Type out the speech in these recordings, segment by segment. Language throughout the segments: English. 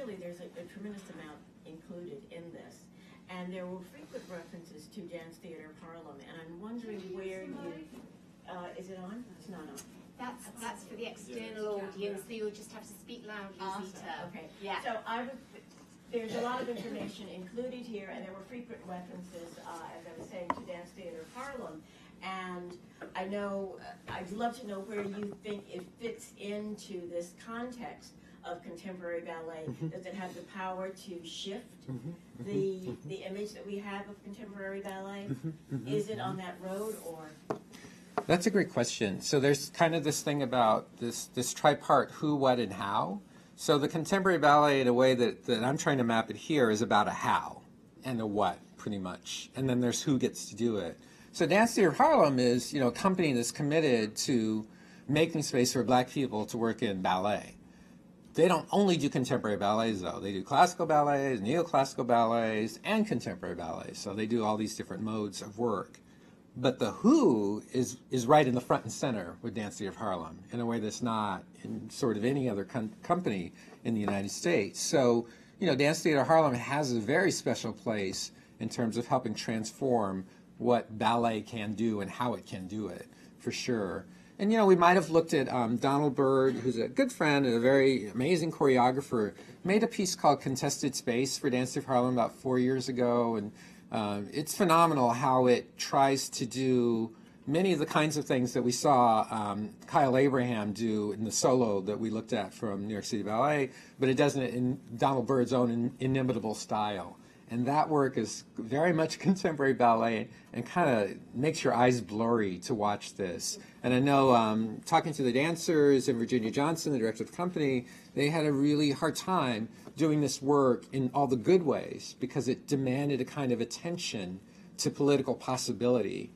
really, there's a a tremendous amount included in this. And there were frequent references to Dance Theater Harlem, and I'm wondering where you, uh, is it on? It's not on. That's, that's for the external audience, so you'll just have to speak loudly, Zita. Okay. Yeah. So I would, there's a lot of information included here, and there were frequent references, uh, as I was saying, to Dance Theater Harlem. And I know, I'd love to know where you think it fits into this context of contemporary ballet. Mm-hmm. Does it have the power to shift mm-hmm. Mm-hmm. the, the image that we have of contemporary ballet? Is it on that road, or? That's a great question. So there's kind of this thing about this this tripart who, what, and how. So the contemporary ballet, in a way that, that I'm trying to map it here, is about a how and a what, pretty much. And then there's who gets to do it. So Dance Theater of Harlem is, you know, a company that's committed to making space for black people to work in ballet. They don't only do contemporary ballets, though. They do classical ballets, neoclassical ballets, and contemporary ballets. So they do all these different modes of work. But the who is, is right in the front and center with Dance Theater of Harlem in a way that's not in sort of any other com- company in the United States. So, you know, Dance Theater Harlem has a very special place in terms of helping transform what ballet can do and how it can do it, for sure. And, you know, we might have looked at um, Donald Byrd, who's a good friend and a very amazing choreographer, made a piece called Contested Space for Dance of Harlem about four years ago. And um, it's phenomenal how it tries to do many of the kinds of things that we saw um, Kyle Abraham do in the solo that we looked at from New York City Ballet, but it does it in Donald Byrd's own in, inimitable style. And that work is very much contemporary ballet and kind of makes your eyes blurry to watch this. And I know um, talking to the dancers and Virginia Johnson, the director of the company, they had a really hard time doing this work in all the good ways because it demanded a kind of attention to political possibility.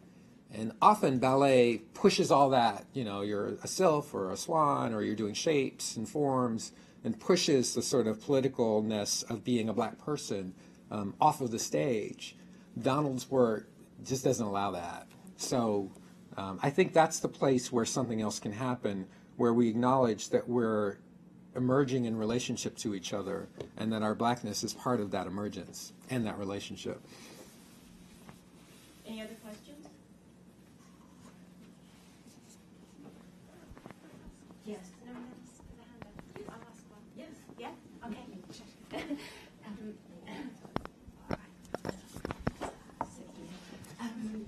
And often ballet pushes all that, you know, you're a sylph or a swan or you're doing shapes and forms and pushes the sort of politicalness of being a black person um, off of the stage. Donald's work just doesn't allow that. So um, I think that's the place where something else can happen, where we acknowledge that we're emerging in relationship to each other and that our blackness is part of that emergence and that relationship. Any other questions? Yes. No, no, just put the hand up. I'll ask one. Yes. Yeah? Okay. Sure. um, um,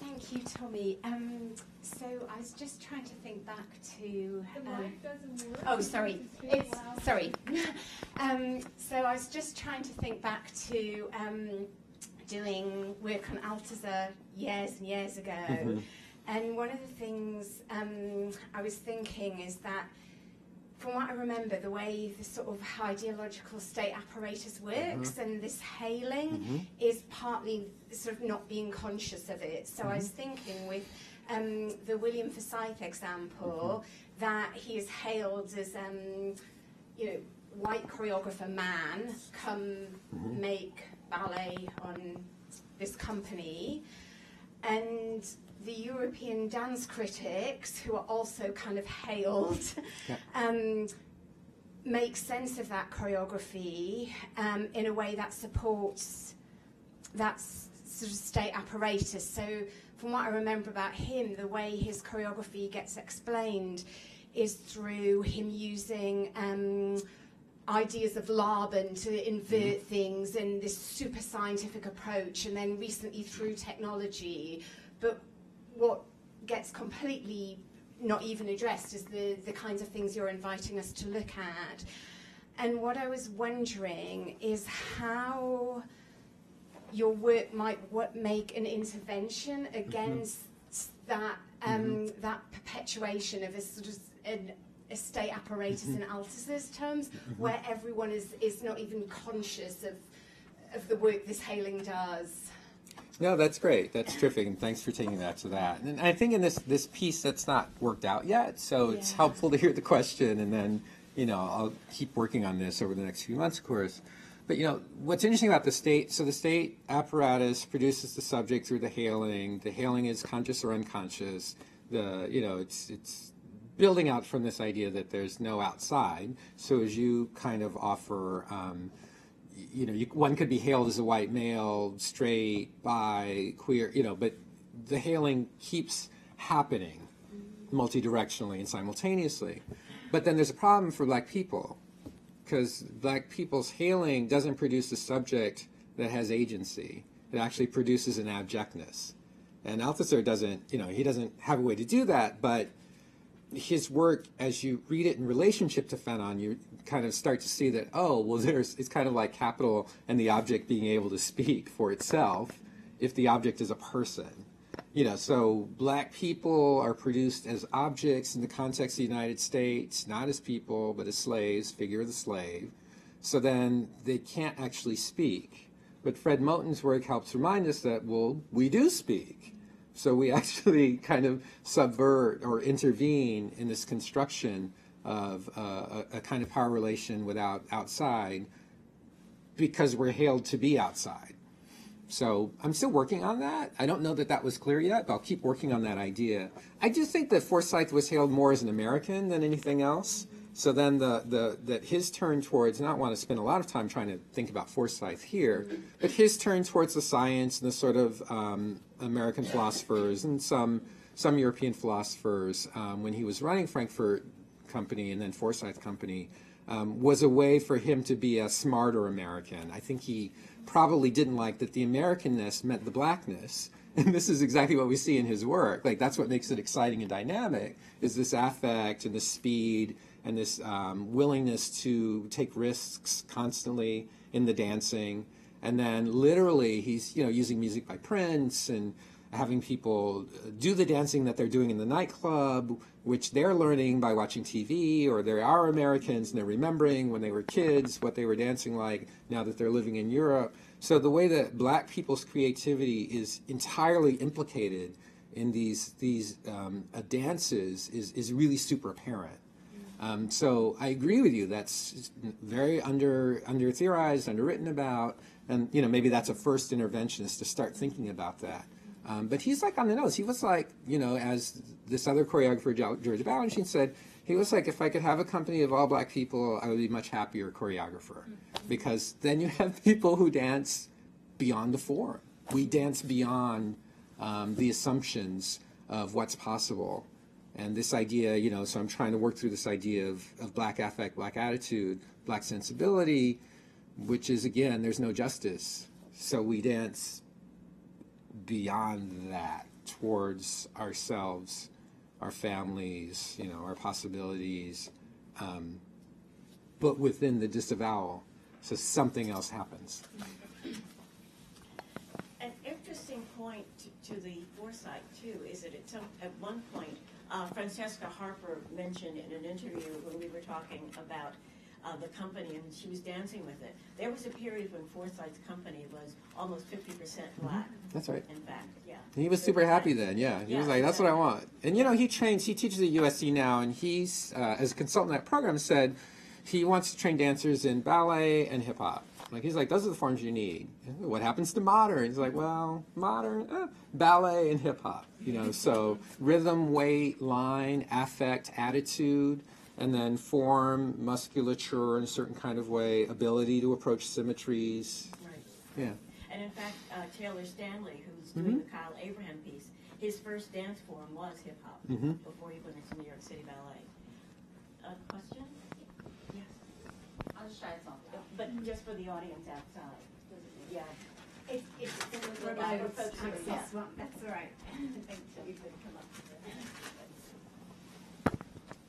thank you, Tommy. Um, so I was just trying to think back to. The um, mic doesn't work. Oh, sorry. It's too It's sorry. um, so I was just trying to think back to um, doing work on Althusser years and years ago, Mhm. and one of the things um, I was thinking is that. From what I remember, the way the sort of ideological state apparatus works and this hailing Mhm. is partly sort of not being conscious of it. So I was thinking with um, the William Forsythe example that he is hailed as, um, you know, white choreographer man, come make ballet on this company. And the European dance critics, who are also kind of hailed, Yeah. um, make sense of that choreography um, in a way that supports that sort of state apparatus. So, from what I remember about him, the way his choreography gets explained is through him using um, ideas of Laban to invert things and this super scientific approach, and then recently through technology. But what gets completely not even addressed is the, the kinds of things you're inviting us to look at. And what I was wondering is how your work might what make an intervention mm-hmm. against that um, mm-hmm. that perpetuation of a sort of an, a state apparatus mm-hmm. in Althusser's terms, where everyone is, is not even conscious of of the work this hailing does. No, that's great. That's terrific, and thanks for taking that to that. And I think in this this piece, that's not worked out yet, so it's helpful to hear the question, and then you know I'll keep working on this over the next few months, of course. But you know what's interesting about the state? So the state apparatus produces the subject through the hailing. The hailing is conscious or unconscious. The you know it's it's building out from this idea that there's no outside. So as you kind of offer, um, you know, you, one could be hailed as a white male, straight, bi, queer, you know, but the hailing keeps happening multidirectionally and simultaneously. But then there's a problem for black people because black people's hailing doesn't produce a subject that has agency. It actually produces an abjectness. And Althusser doesn't, you know, he doesn't have a way to do that, but his work, as you read it in relationship to Fanon, you kind of start to see that, oh, well, there's, it's kind of like capital and the object being able to speak for itself if the object is a person. You know, so black people are produced as objects in the context of the United States, not as people, but as slaves, figure of the slave. So then they can't actually speak. But Fred Moten's work helps remind us that, well, we do speak. So we actually kind of subvert or intervene in this construction of uh, a, a kind of power relation without outside because we're hailed to be outside. So I'm still working on that. I don't know that that was clear yet, but I'll keep working on that idea. I do think that Forsythe was hailed more as an American than anything else. So then the, the that his turn towards, don't want to spend a lot of time trying to think about Forsythe here, but his turn towards the science and the sort of um, American philosophers and some some European philosophers um, when he was running Frankfurt Company and then Forsythe Company um, was a way for him to be a smarter American. I think he probably didn't like that the Americanness meant the blackness. And this is exactly what we see in his work. Like that's what makes it exciting and dynamic is this affect and this speed and this um, willingness to take risks constantly in the dancing. And then literally he's you know using music by Prince and having people do the dancing that they're doing in the nightclub, which they're learning by watching TV, or they are Americans and they're remembering when they were kids what they were dancing like now that they're living in Europe. So the way that black people's creativity is entirely implicated in these these um, uh, dances is, is really super apparent. Um, so I agree with you. That's very under under theorized, underwritten about, and you know maybe that's a first intervention is to start thinking about that. Um, but he's like on the nose. He was like, you know, as this other choreographer, George Balanchine, said, he was like, if I could have a company of all black people, I would be a much happier choreographer. Because then you have people who dance beyond the form. We dance beyond um, the assumptions of what's possible. And this idea, you know, so I'm trying to work through this idea of, of black affect, black attitude, black sensibility, which is, again, there's no justice. So we dance beyond that towards ourselves, our families, you know, our possibilities, um, but within the disavowal. So something else happens. An interesting point to, to the Forsythe too is that at some at one point, uh, Francesca Harper mentioned in an interview when we were talking about uh, the company and she was dancing with it. There was a period when Forsythe's company was almost fifty percent black. That's right. In fact, yeah. He was super happy then, yeah. He was like, that's what I want. And you know, he trains, he teaches at USC now, and he's, uh, as a consultant at that program, said he wants to train dancers in ballet and hip hop. Like, he's like, those are the forms you need. What happens to modern? He's like, well, modern, eh, ballet and hip hop, you know, so rhythm, weight, line, affect, attitude, and then form, musculature in a certain kind of way, ability to approach symmetries. Right. Yeah. And in fact, uh, Taylor Stanley, who's Mm-hmm. doing the Kyle Abraham piece, his first dance form was hip hop Mhm. before he went into New York City Ballet. Uh, question? Yes. I'll just try something out. But just for the audience outside. Yeah. It's, it's For remote the folks who are- yeah. access one, that's all right. So you could come up.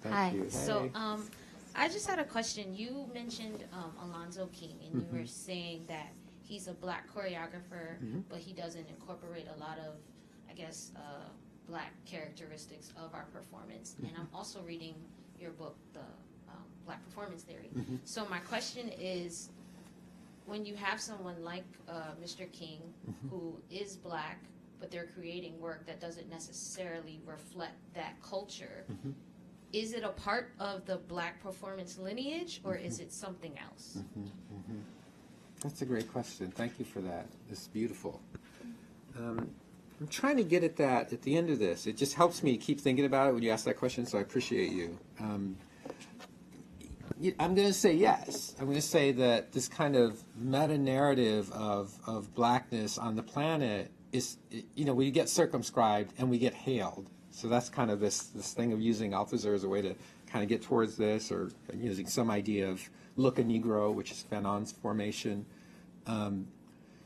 Thank Hi. you. So, um, I just had a question. You mentioned um, Alonzo King, and you were Mhm. saying that he's a black choreographer, Mhm. but he doesn't incorporate a lot of, I guess, uh, black characteristics of our performance. And Mm-hmm. I'm also reading your book, The um, Black Performance Theory. So my question is, when you have someone like uh, Mr. King, who is black, but they're creating work that doesn't necessarily reflect that culture. Is it a part of the black performance lineage, or is it something else? Mhm, mhm. That's a great question. Thank you for that. It's beautiful. Um, I'm trying to get at that at the end of this. It just helps me keep thinking about it when you ask that question, so I appreciate you. Um, I'm going to say yes. I'm going to say that this kind of meta narrative of, of blackness on the planet is, you know, we get circumscribed and we get hailed. So that's kind of this, this thing of using Althusser as a way to kind of get towards this, or using some idea of look a Negro, which is Fanon's formation. Um,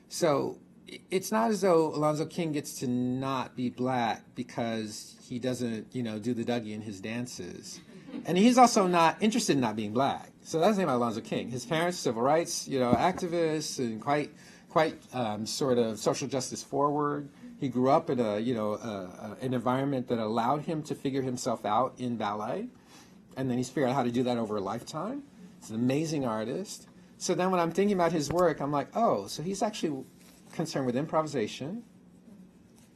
so it's not as though Alonzo King gets to not be black because he doesn't, you know, do the Dougie in his dances. And he's also not interested in not being black. So that's the thing about Alonzo King. His parents, civil rights, you know, activists and quite, quite um, sort of social justice forward. He grew up in a, you know, a, a, an environment that allowed him to figure himself out in ballet. And then he's figured out how to do that over a lifetime. He's an amazing artist. So then when I'm thinking about his work, I'm like, oh, so he's actually concerned with improvisation,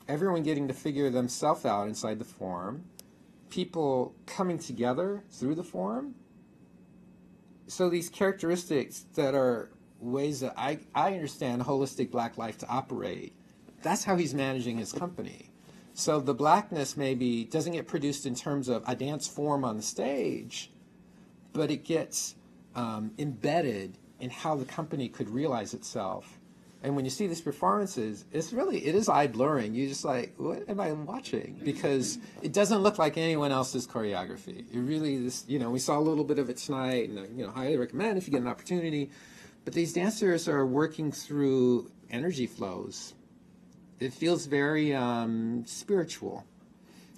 everyone getting to figure themselves out inside the form, people coming together through the form. So these characteristics that are ways that I, I understand holistic black life to operate, that's how he's managing his company. So the blackness maybe doesn't get produced in terms of a dance form on the stage, but it gets um, embedded in how the company could realize itself. And when you see these performances, it's really it is eye blurring. You're just like, what am I watching? Because it doesn't look like anyone else's choreography. It really this you know we saw a little bit of it tonight, and you know highly recommend if you get an opportunity. But these dancers are working through energy flows. It feels very um, spiritual.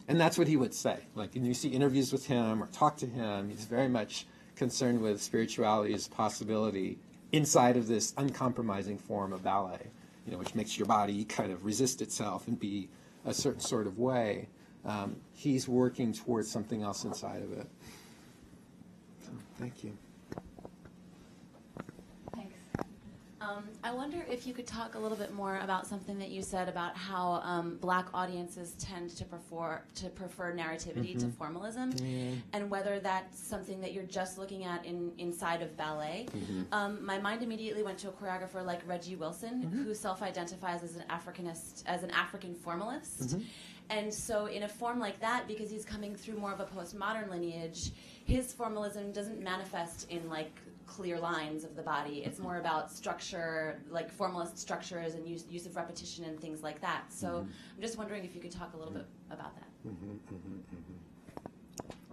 And that's what he would say. Like, when you see interviews with him or talk to him, he's very much concerned with spirituality as a possibility inside of this uncompromising form of ballet, you know, which makes your body kind of resist itself and be a certain sort of way. Um, he's working towards something else inside of it. So, thank you. Thanks. Um, I wonder if you could talk a little bit more about something that you said about how um, black audiences tend to prefer to prefer narrativity to formalism, and whether that's something that you're just looking at in inside of ballet. Um, my mind immediately went to a choreographer like Reggie Wilson, who self-identifies as an Africanist, as an African formalist. And so, in a form like that, because he's coming through more of a postmodern lineage, his formalism doesn't manifest in like clear lines of the body. It's more about structure, like formalist structures and use, use of repetition and things like that. So, I'm just wondering if you could talk a little bit about that.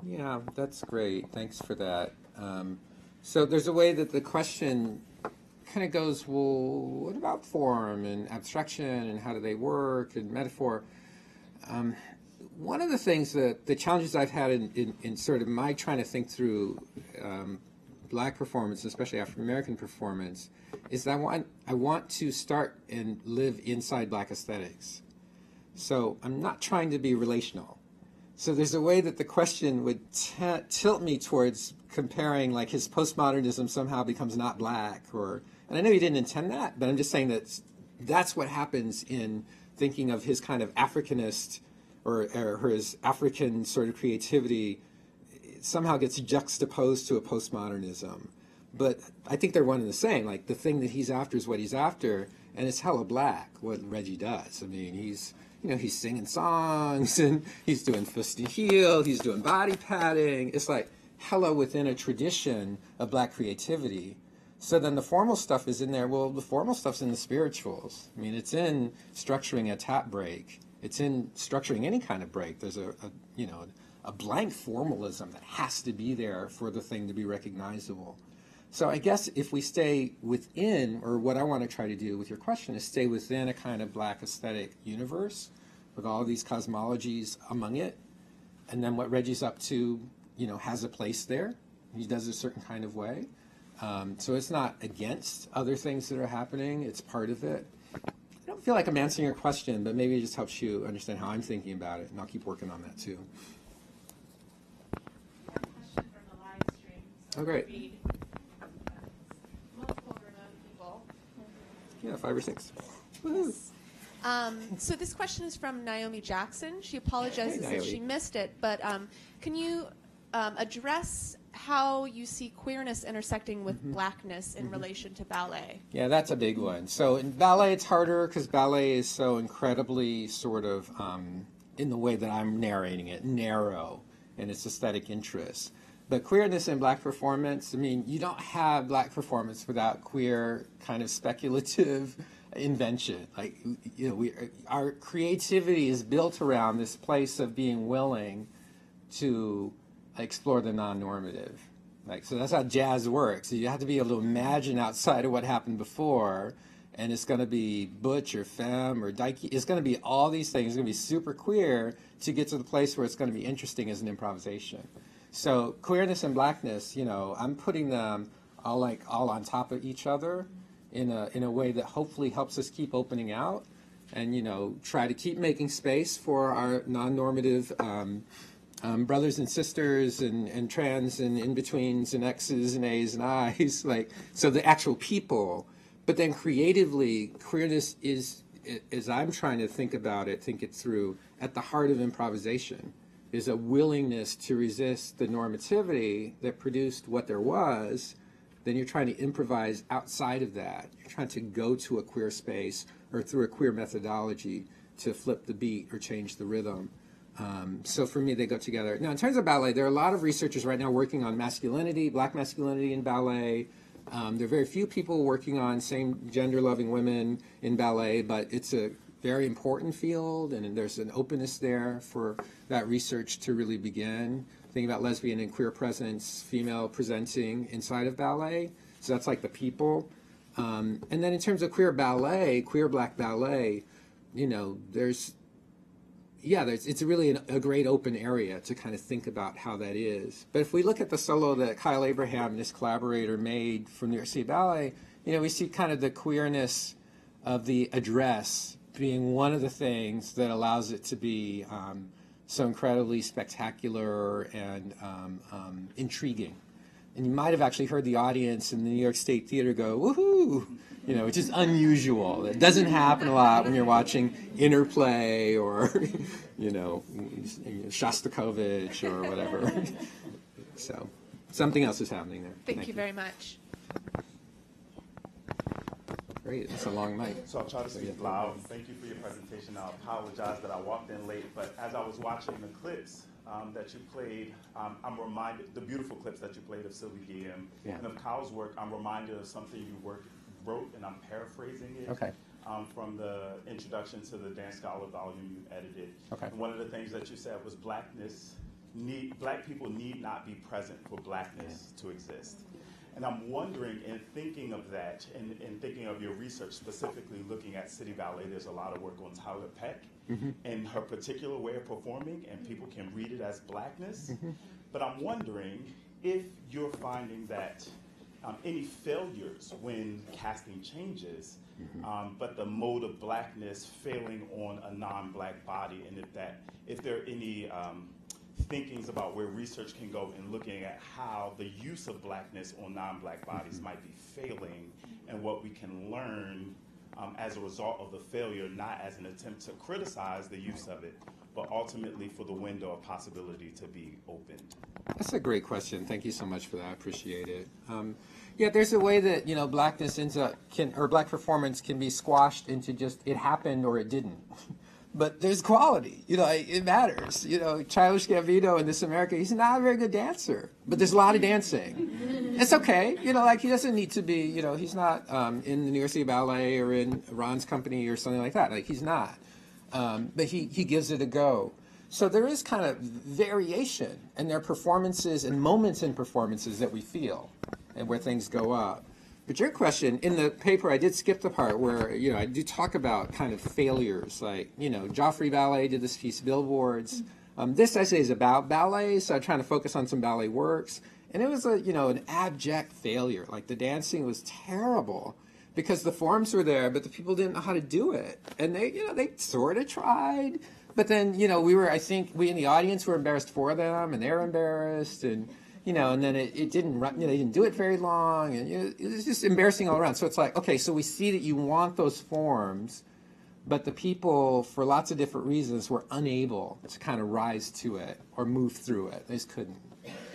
Yeah, that's great. Thanks for that. Um, so there's a way that the question kind of goes, well, what about form and abstraction and how do they work and metaphor? Um, one of the things that the challenges I've had in, in, in sort of my trying to think through um, black performance, especially African American performance, is that I want I want to start and live inside black aesthetics. So I'm not trying to be relational. So there's a way that the question would tilt me towards comparing, like his postmodernism somehow becomes not black, or and I know he didn't intend that, but I'm just saying that that's what happens in thinking of his kind of Africanist or, or his African sort of creativity it somehow gets juxtaposed to a postmodernism. But I think they're one and the same. Like the thing that he's after is what he's after, and it's hella black what Reggie does. I mean, he's you know he's singing songs and he's doing fist and heel, he's doing body patting. It's like hella within a tradition of black creativity. So then the formal stuff is in there. Well, the formal stuff's in the spirituals. I mean, it's in structuring a tap break. It's in structuring any kind of break. There's a, a you know a blank formalism that has to be there for the thing to be recognizable. So I guess if we stay within, or what I want to try to do with your question is stay within a kind of black aesthetic universe with all these cosmologies among it, and then what Reggie's up to, you know, has a place there. He does it a certain kind of way. Um, so it's not against other things that are happening. It's part of it. I don't feel like I'm answering your question, but maybe it just helps you understand how I'm thinking about it, and I'll keep working on that too. question from the live stream. So Oh, great. read Multiple remote people. Yeah, five or six. Woohoo. Um, so this question is from Naomi Jackson. She apologizes Hey, if Naomi. she missed it, but um, can you um, address how you see queerness intersecting with Mm-hmm. blackness in relation to ballet. Yeah, that's a big one. So in ballet, it's harder because ballet is so incredibly sort of, um, in the way that I'm narrating it, narrow in its aesthetic interests. But queerness in black performance, I mean, you don't have black performance without queer kind of speculative invention. Like, you know, we, our creativity is built around this place of being willing to explore the non-normative. Like so, that's how jazz works. You have to be able to imagine outside of what happened before, and it's going to be butch or femme or dykey. It's going to be all these things. It's going to be super queer to get to the place where it's going to be interesting as an improvisation. So queerness and blackness, you know, I'm putting them all like all on top of each other in a in a way that hopefully helps us keep opening out and you know try to keep making space for our non-normative um, um, brothers and sisters and, and trans and in-betweens and X's and A's and I's, like, so the actual people. But then creatively, queerness is, as I'm trying to think about it, think it through, at the heart of improvisation is a willingness to resist the normativity that produced what there was. Then you're trying to improvise outside of that. You're trying to go to a queer space or through a queer methodology to flip the beat or change the rhythm. Um, so for me, they go together. Now, in terms of ballet, there are a lot of researchers right now working on masculinity, black masculinity in ballet. Um, there are very few people working on same gender loving women in ballet, but it's a very important field, and there's an openness there for that research to really begin. Thinking about lesbian and queer presence, female presenting inside of ballet. So that's like the people. Um, and then in terms of queer ballet, queer black ballet, you know, there's yeah, there's, it's really an, a great open area to kind of think about how that is. But if we look at the solo that Kyle Abraham and his collaborator made from New York City Ballet, you know, we see kind of the queerness of the address being one of the things that allows it to be um, so incredibly spectacular and um, um, intriguing. And you might have actually heard the audience in the New York State Theater go, woohoo! You know, which is unusual. It doesn't happen a lot when you're watching Interplay or, you know, Shostakovich or whatever. so, something else is happening there. Thank, you very much. Great, it's a long night. So I'll try to speak loud. Thank you for your presentation. I apologize that I walked in late, but as I was watching the clips um, that you played, um, I'm reminded, the beautiful clips that you played of Sylvie Guillem Yeah. and of Kyle's work, I'm reminded of something you work, wrote, and I'm paraphrasing it. Okay. Um, from the introduction to the Dance Scholar volume you edited. Okay. And one of the things that you said was blackness need, black people need not be present for blackness to exist. And I'm wondering, in thinking of that, and in thinking of your research, specifically looking at City Ballet, there's a lot of work on Tiler Peck and her particular way of performing, and people can read it as blackness. But I'm wondering if you're finding that um, any failures when casting changes, um, but the mode of blackness failing on a non-black body, and if that, if there are any um, thinkings about where research can go in looking at how the use of blackness on non-black bodies might be failing, and what we can learn um, as a result of the failure, not as an attempt to criticize the use of it, but ultimately for the window of possibility to be opened. That's a great question. Thank you so much for that. I appreciate it. Um, yeah, there's a way that you know blackness ends up can or black performance can be squashed into just it happened or it didn't. But there's quality, you know, it, matters. You know, Childish Gambino in This America, he's not a very good dancer, but there's a lot of dancing. It's okay, you know, like he doesn't need to be, you know, he's not um, in the New York City Ballet or in Ron's company or something like that. Like he's not, um, but he he gives it a go. So there is kind of variation, and there are performances and moments in performances that we feel, and where things go up. But your question in the paper, I did skip the part where you know I do talk about kind of failures, like you know Joffrey Ballet did this piece, Billboards. Um, this essay is about ballet, so I'm trying to focus on some ballet works, and it was a you know an abject failure. Like the dancing was terrible because the forms were there, but the people didn't know how to do it, and they you know they sort of tried, but then you know we were I think we in the audience were embarrassed for them, and they're embarrassed, and you know, and then it, it didn't run, you know, they didn't do it very long, and it was just embarrassing all around. So it's like, okay, so we see that you want those forms, but the people, for lots of different reasons, were unable to kind of rise to it or move through it. They just couldn't.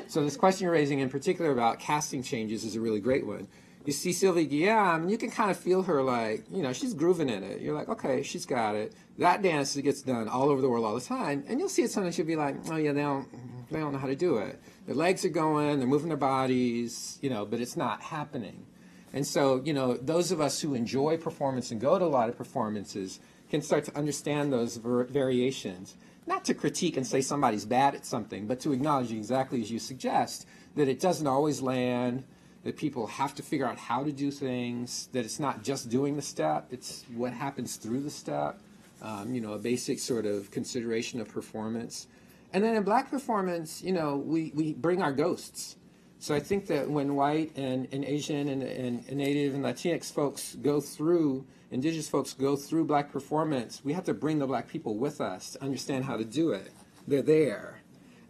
So this question you're raising in particular about casting changes is a really great one. You see Sylvie Guillem, and you can kind of feel her like, you know, she's grooving in it. You're like, okay, she's got it. That dance gets done all over the world all the time, and you'll see it sometimes. You'll be like, oh yeah, they don't, they don't know how to do it. Their legs are going, they're moving their bodies, you know, but it's not happening. And so, you know, those of us who enjoy performance and go to a lot of performances can start to understand those variations. Not to critique and say somebody's bad at something, but to acknowledge exactly as you suggest that it doesn't always land, that people have to figure out how to do things, that it's not just doing the step, it's what happens through the step, um, you know, a basic sort of consideration of performance. And then in black performance, you know, we, we bring our ghosts. So I think that when white and, and Asian and, and, and Native and Latinx folks go through, indigenous folks go through black performance, we have to bring the black people with us to understand how to do it. They're there.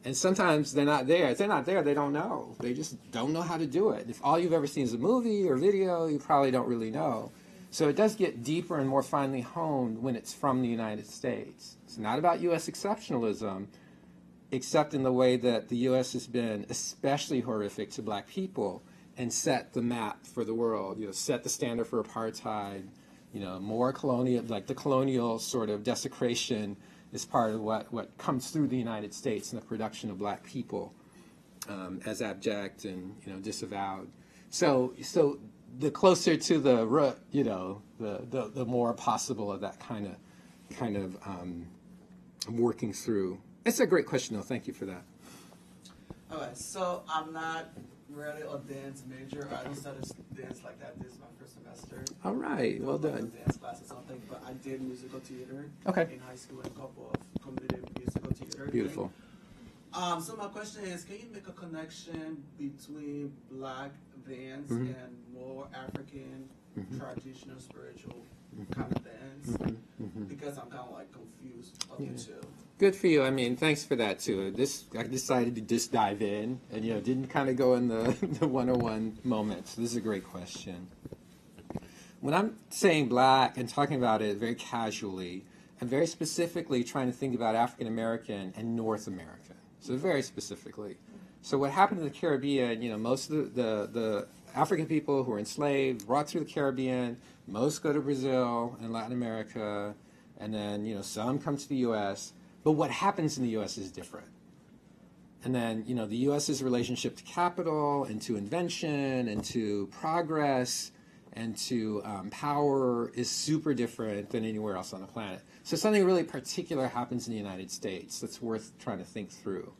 And sometimes they're not there. If they're not there, they don't know. They just don't know how to do it. If all you've ever seen is a movie or video, you probably don't really know. So it does get deeper and more finely honed when it's from the United States. It's not about U.S. exceptionalism, except in the way that the U.S. has been especially horrific to black people and set the map for the world. You know, set the standard for apartheid. You know, more colonial, like the colonial sort of desecration is part of what, what comes through the United States in the production of black people um, as abject and you know disavowed. So so the closer to the root, you know, the, the, the more possible of that kind of kind of um, working through. It's a great question, though. Thank you for that. Okay, so I'm not really a dance major. I don't study dance like that. This is my first semester. All right, well done. Dance class or something, but I did musical theater. Okay. In high school, and a couple of community musical theater. Beautiful. Um, so my question is, can you make a connection between black dance Mhm. and more African Mhm. traditional spiritual kind of? Mhm. Because I'm kind of like confused of Yeah. the two. Good for you. I mean, thanks for that too. This I decided to just dive in, and you know, didn't kind of go in the the 101 moments. This is a great question. When I'm saying black and talking about it very casually, I'm very specifically trying to think about African American and North American. So very specifically. So what happened in the Caribbean? You know, most of the the, the African people who were enslaved brought through the Caribbean. Most go to Brazil and Latin America, and then you know some come to the U.S. But what happens in the U.S. is different. And then, you know, the U.S.'s relationship to capital and to invention and to progress and to um, power is super different than anywhere else on the planet. So something really particular happens in the United States that's worth trying to think through.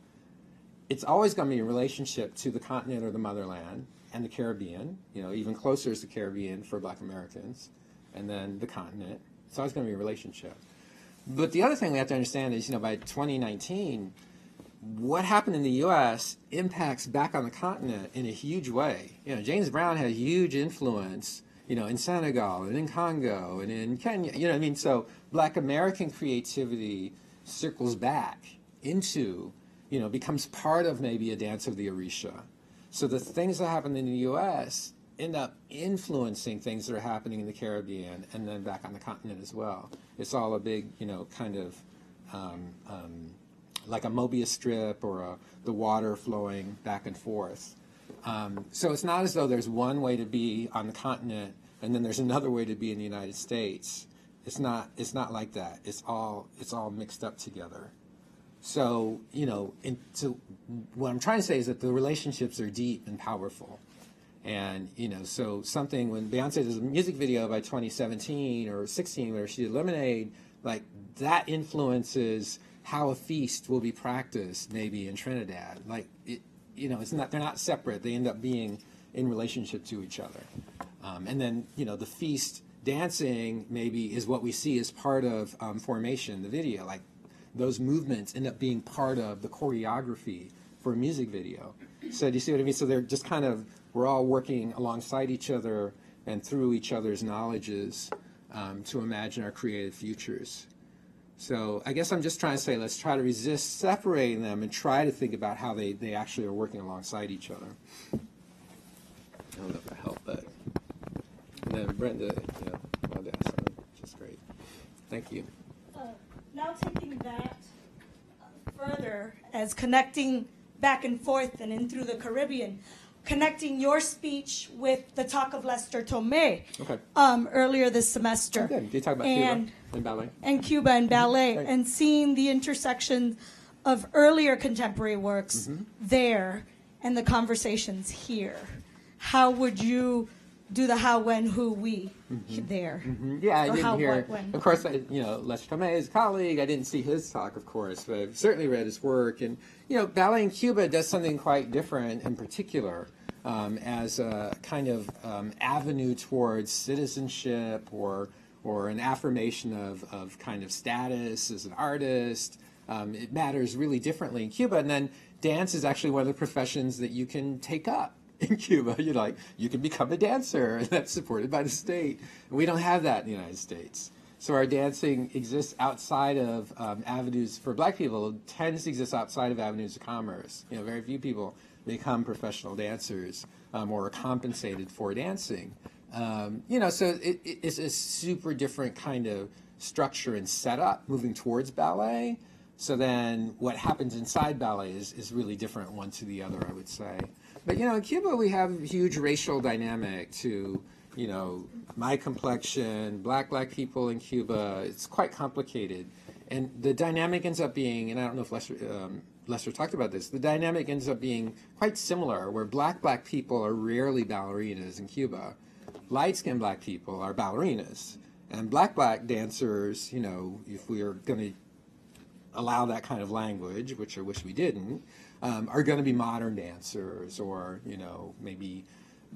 It's always going to be a relationship to the continent or the motherland and the Caribbean, you know, even closer is the Caribbean for black Americans, and then the continent. It's always going to be a relationship. But the other thing we have to understand is, you know, by 2019, what happened in the U.S. impacts back on the continent in a huge way. You know, James Brown had huge influence, you know, in Senegal and in Congo and in Kenya. You know, I mean, so Black American creativity circles back into, you know, becomes part of maybe a dance of the Orisha. So the things that happen in the U.S. end up influencing things that are happening in the Caribbean and then back on the continent as well. It's all a big, you know, kind of um, um, like a Mobius strip or a, the water flowing back and forth. Um, so it's not as though there's one way to be on the continent and then there's another way to be in the United States. It's not. It's not like that. It's all. It's all mixed up together. So you know, in, so what I'm trying to say is that the relationships are deep and powerful. And you know, so something when Beyonce does a music video by 2017 or 16 where she did Lemonade, like that influences how a feast will be practiced maybe in Trinidad. Like it, you know, it's not they're not separate. They end up being in relationship to each other. Um, and then you know, the feast dancing maybe is what we see as part of um, formation, the video. Like those movements end up being part of the choreography for a music video. So do you see what I mean? So they're just kind of we're all working alongside each other and through each other's knowledges um, to imagine our creative futures. So I guess I'm just trying to say let's try to resist separating them and try to think about how they, they actually are working alongside each other. I don't know if that helped, but and then Brenda, know, wanted which is great. Thank you. Now taking that further as connecting back and forth and in through the Caribbean, connecting your speech with the talk of Lester Tomé Okay. um, earlier this semester. Oh, good. You talk about and, Cuba and ballet. and Cuba and ballet, Right. and seeing the intersection of earlier contemporary works Mm-hmm. there and the conversations here. How would you do the how, when, who, we there? Mhm. Yeah, I Or didn't how, hear. what, when. Of course, I, you know, Lester Tomé colleague. I didn't see his talk, of course, but I've certainly read his work. And you know, ballet in Cuba does something quite different, in particular, um, as a kind of um, avenue towards citizenship or or an affirmation of, of kind of status as an artist. Um, it matters really differently in Cuba. And then dance is actually one of the professions that you can take up in Cuba. You're like, you can become a dancer, and that's supported by the state. And we don't have that in the United States. So our dancing exists outside of um, avenues for black people. Tends to exist outside of avenues of commerce. You know, very few people become professional dancers um, or are compensated for dancing. Um, you know, so it- it's a super different kind of structure and setup moving towards ballet. So then what happens inside ballet is, is really different one to the other, I would say. But, you know, in Cuba, we have huge racial dynamic to, you know, my complexion, black, black people in Cuba. It's quite complicated. And the dynamic ends up being, and I don't know if Lester, um, Lester talked about this, the dynamic ends up being quite similar, where black, black people are rarely ballerinas in Cuba. Light skinned black people are ballerinas. And black, black dancers, you know, if we are going to allow that kind of language, which I wish we didn't, um, are going to be modern dancers or you know maybe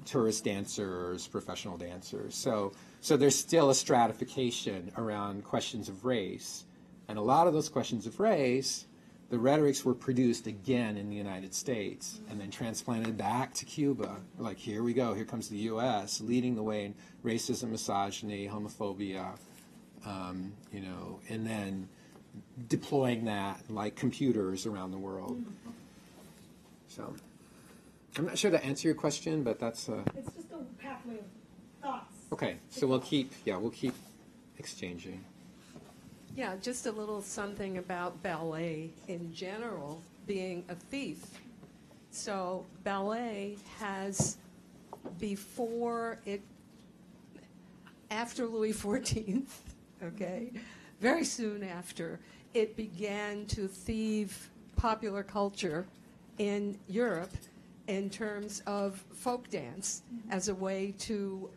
tourist dancers, professional dancers. So so there's still a stratification around questions of race, and a lot of those questions of race. The rhetorics were produced again in the United States and then transplanted back to Cuba. Like, here we go, here comes the U.S., leading the way in racism, misogyny, homophobia, um, you know, and then deploying that like computers around the world. So I'm not sure to answer your question, but that's uh, It's just a pathway of thoughts. okay. So we'll keep yeah we'll keep exchanging. Yeah, just a little something about ballet in general being a thief. So ballet has, before it, after Louis XIV, okay, very soon after, it began to thieve popular culture in Europe in terms of folk dance as a way to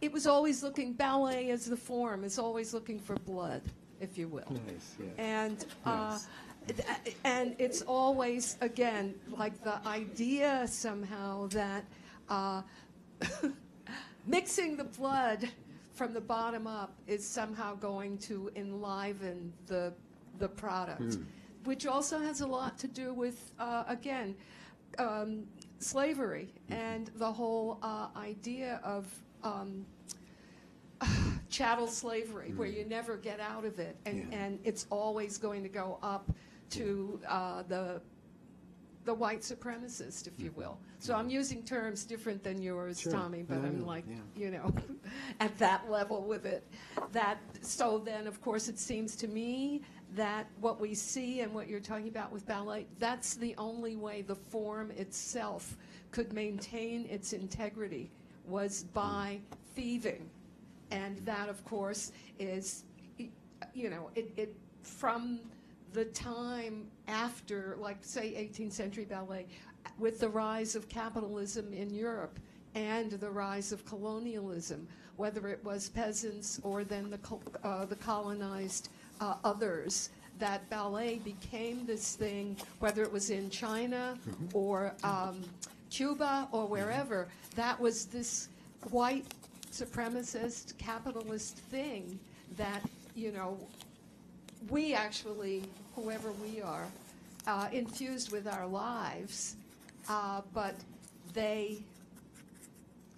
it was always looking ballet as the form is always looking for blood if you will Nice. Yeah. and uh, Yes. th- and it's always again like the idea somehow that uh, mixing the blood from the bottom up is somehow going to enliven the the product, which also has a lot to do with uh, again um, slavery and the whole uh, idea of um, chattel slavery, where you never get out of it, and, Yeah. and it's always going to go up to uh, the the white supremacist, if you will. So I'm using terms different than yours, Sure. Tommy, but No, I'm like, Yeah. you know, at that level with it. That so then, of course, it seems to me that what we see and what you're talking about with ballet, that's the only way the form itself could maintain its integrity was by thieving, and that, of course, is, you know, it, it from the time after, like, say, 18th century ballet, with the rise of capitalism in Europe and the rise of colonialism, whether it was peasants or then the, uh, the colonized uh, others, that ballet became this thing, whether it was in China or um, Cuba or wherever, that was this white supremacist capitalist thing that, you know, we actually, whoever we are, uh, infused with our lives, uh, but they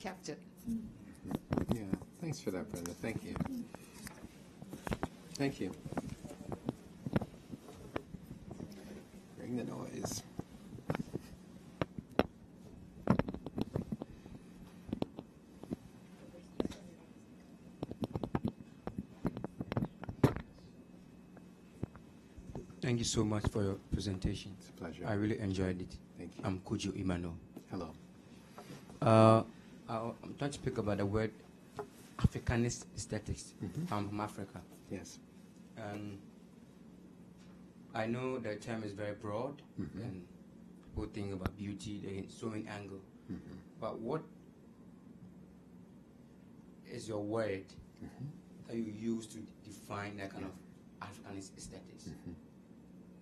kept it. Yeah. Thanks for that, Brenda. Thank you. Thank you. Bring the noise. Thank you so much for your presentation. It's a pleasure. I really enjoyed it. Thank you. I'm Kujo Imano. Hello. Uh, I'm trying to speak about the word Africanist aesthetics. Mhm. I'm from Africa. Yes. And I know the term is very broad Mhm. and people think about beauty, so many angle. Mhm. But what is your word Mhm. that you use to define that kind of Africanist aesthetics? Mhm.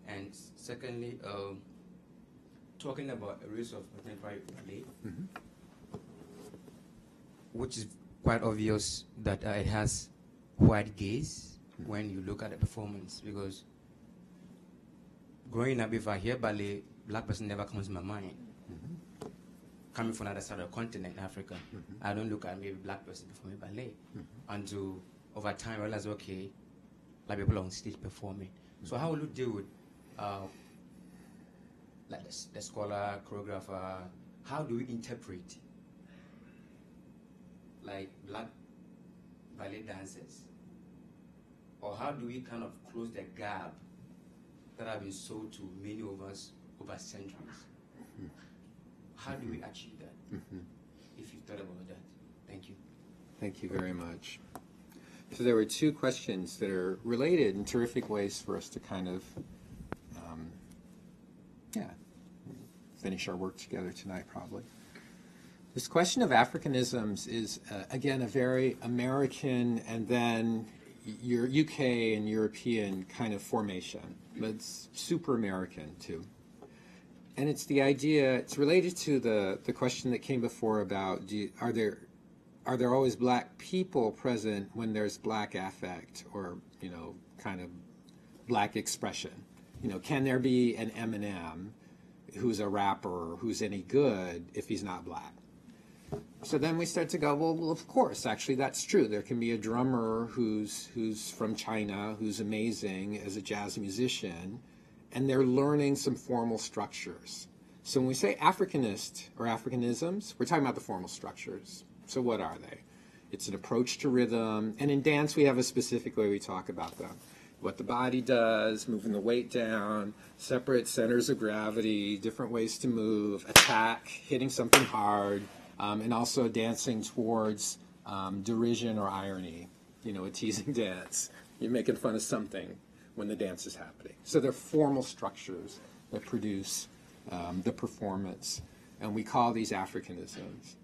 And secondly, um, talking about a race of contemporary ballet, Mhm. which is quite obvious that uh, it has white gaze when you look at the performance because growing up, if I hear ballet, black person never comes to my mind. Mhm. Coming from another side of the continent, Africa, Mhm. I don't look at maybe black person performing ballet Mhm. until over time I realize, okay, black people on stage performing. So how will you deal with uh, like the, the scholar, choreographer? How do we interpret like black ballet dancers? Or how do we kind of close the gap that have been sold to many of us over centuries? How do we achieve that? Mhm. If you thought about that, thank you. Thank you very much. So there were two questions that are related in terrific ways for us to kind of, um, yeah, finish our work together tonight probably. This question of Africanisms is, uh, again, a very American and then your UK and European kind of formation, but it's super American too. And it's the idea, it's related to the, the question that came before about you, are there are there always black people present when there's black affect or you know kind of black expression you know can there be an eminem who's a rapper who's any good if he's not black so then we start to go well, of course actually that's true there can be a drummer who's who's from china who's amazing as a jazz musician and they're learning some formal structures so when we say africanist or africanisms we're talking about the formal structures so what are they? It's an approach to rhythm, and in dance we have a specific way we talk about them. What the body does, moving the weight down, separate centers of gravity, different ways to move, attack, hitting something hard, um, and also dancing towards um, derision or irony. You know, a teasing dance. You're making fun of something when the dance is happening. So they're formal structures that produce um, the performance, and we call these Africanisms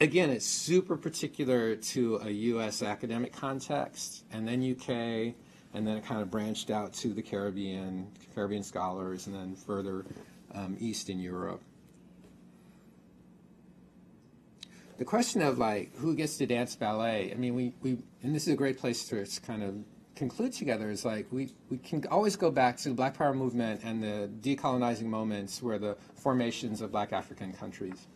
again, it's super particular to a U.S. academic context, and then UK, and then it kind of branched out to the Caribbean, Caribbean scholars, and then further um, east in Europe. The question of like who gets to dance ballet, I mean, we, we and this is a great place to kind of conclude together is like we, we can always go back to the Black Power movement and the decolonizing moments where the formations of black African countries.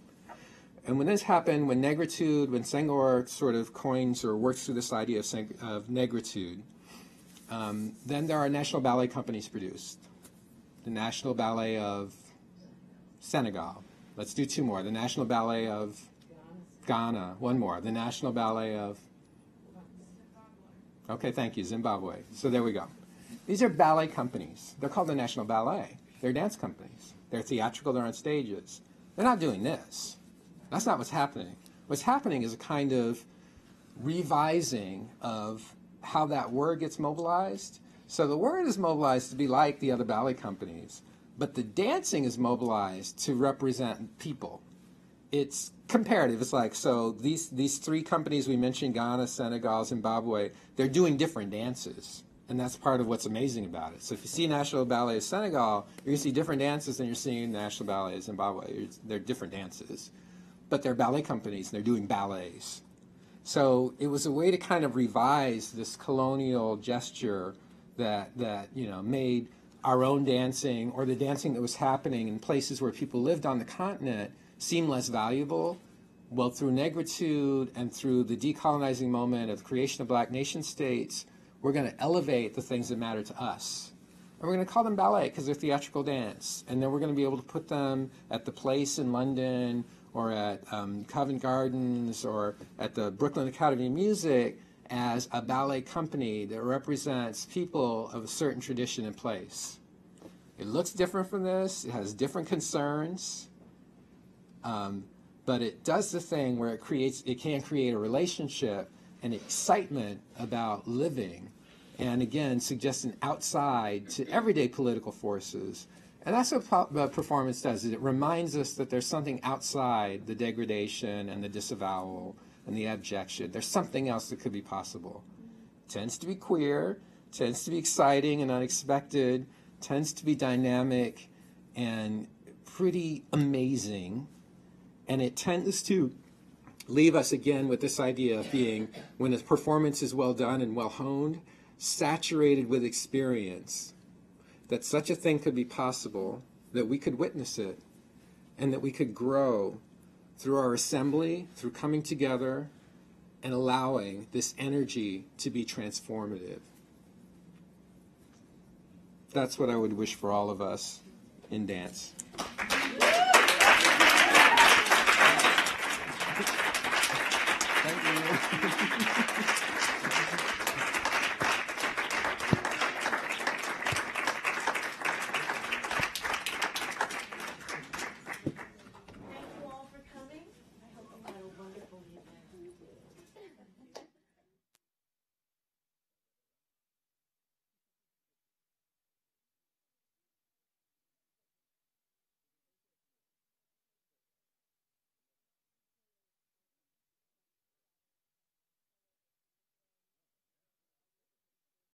And when this happened, when negritude, when Senghor sort of coins or works through this idea of, of negritude, um, then there are national ballet companies produced. The National Ballet of Senegal. Let's do two more. The National Ballet of Ghana. One more. The National Ballet of. Okay, thank you, Zimbabwe. So there we go. These are ballet companies. They're called the National Ballet. They're dance companies. They're theatrical. They're on stages. They're not doing this. That's not what's happening. What's happening is a kind of revising of how that word gets mobilized. So the word is mobilized to be like the other ballet companies, but the dancing is mobilized to represent people. It's comparative. It's like so these these three companies we mentioned, Ghana, Senegal, Zimbabwe, they're doing different dances. And that's part of what's amazing about it. So if you see National Ballet of Senegal, you're going to see different dances than you're seeing National Ballet of Zimbabwe. They're different dances but they're ballet companies and they're doing ballets. So it was a way to kind of revise this colonial gesture that that you know made our own dancing or the dancing that was happening in places where people lived on the continent seem less valuable. Well, through negritude and through the decolonizing moment of creation of black nation states, we're going to elevate the things that matter to us. And we're going to call them ballet because they're theatrical dance. And then we're going to be able to put them at the place in London or at um, Covent Gardens or at the Brooklyn Academy of Music as a ballet company that represents people of a certain tradition and place. It looks different from this. It has different concerns. Um, but it does the thing where it creates, it can create a relationship and excitement about living. And again, suggests an outside to everyday political forces. And that's what uh, performance does. Is it reminds us that there's something outside the degradation and the disavowal and the abjection. There's something else that could be possible. Tends to be queer, tends to be exciting and unexpected, tends to be dynamic and pretty amazing. And it tends to leave us again with this idea of being, when a performance is well done and well honed, saturated with experience. That such a thing could be possible, that we could witness it, and that we could grow through our assembly, through coming together, and allowing this energy to be transformative. That's what I would wish for all of us in dance.